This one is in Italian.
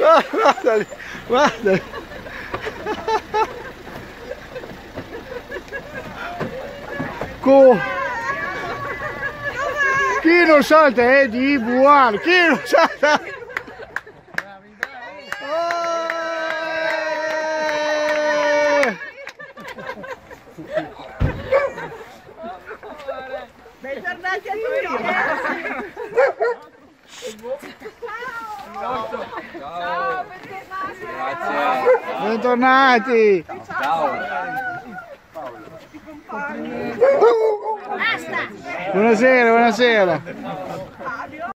Guardali, guardali. Co... Chi non salta è di buono, chi non salta... Bentornati a tutti! Ciao, bentornati! Bentornati! Basta! Buonasera, buonasera.